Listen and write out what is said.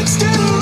Let's get